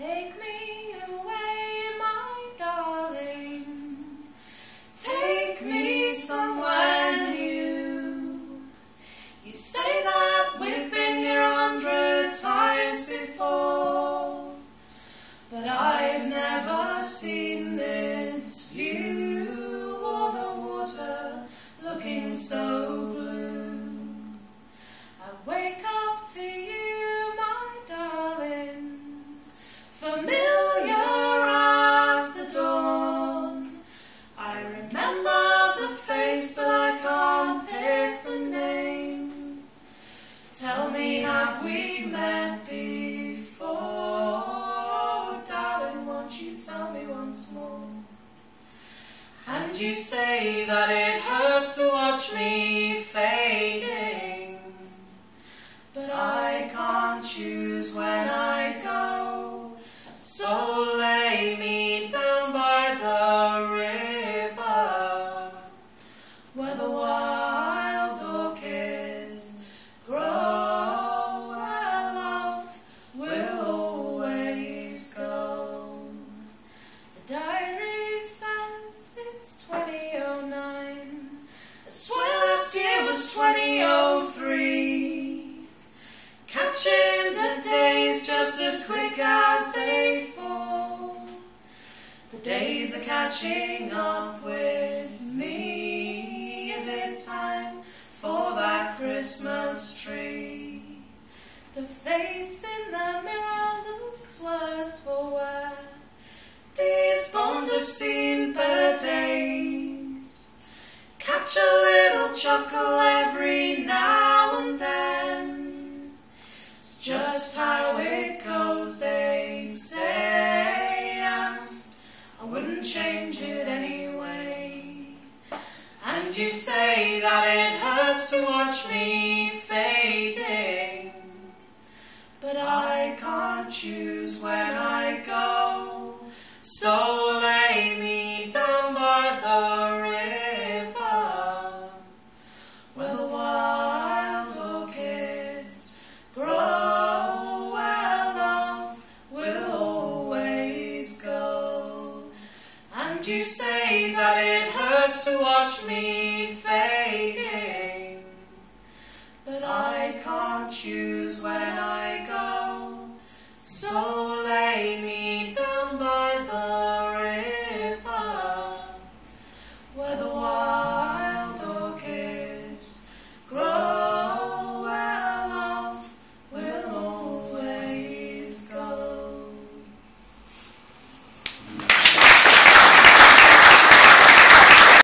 Take me away, my darling. Take me somewhere new. You say that we've been here a hundred times before, but I've never seen this view or the water looking so you say that it hurts to watch me fading. But I can't choose when I go. So lay me 2003. Catching the days just as quick as they fall. The days are catching up with me. Is it time for that Christmas tree? The face in the mirror looks worse for wear. These bones have seen better days. Catch a little chuckle every now you say that it hurts to watch me fading, but I can't choose when I go. So lay And you say that it hurts to watch me fading, but I can't choose when I go. So